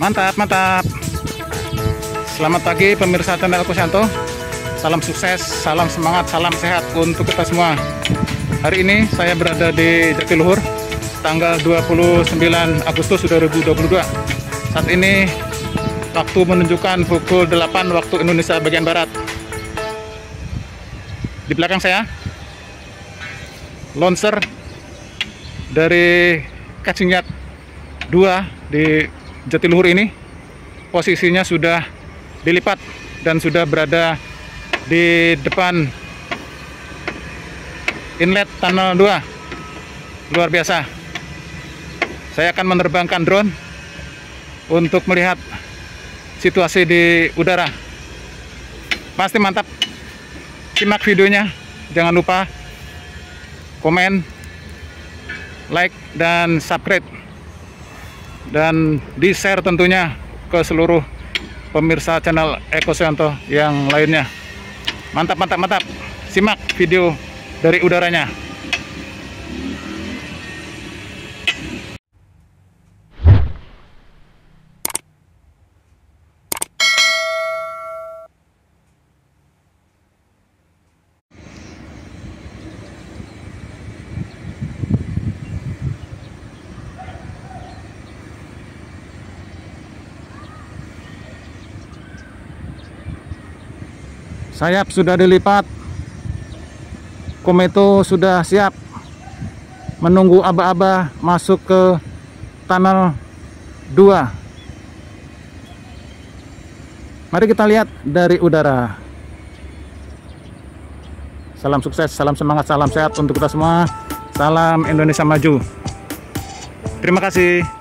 Mantap, mantap. Selamat pagi pemirsa channel Kusanto. Salam sukses, salam semangat, salam sehat untuk kita semua. Hari ini saya berada di Jatiluhur, tanggal 29 Agustus 2022. Saat ini waktu menunjukkan pukul 8 waktu Indonesia bagian Barat. Di belakang saya, launcher dari Kacingyat 2 di Jatiluhur ini posisinya sudah dilipat dan sudah berada di depan inlet tunnel 2 luar biasa. Saya akan menerbangkan drone untuk melihat situasi di udara. Pasti mantap. Simak videonya. Jangan lupa komen like dan subscribe dan di share tentunya ke seluruh pemirsa channel Eko Suyanto yang lainnya. Mantap mantap mantap. Simak video dari udaranya sayap sudah dilipat. Kometo sudah siap. Menunggu aba-aba masuk ke tunnel 2 mari kita lihat dari udara. Salam sukses, salam semangat, salam sehat untuk kita semua. Salam Indonesia maju. Terima kasih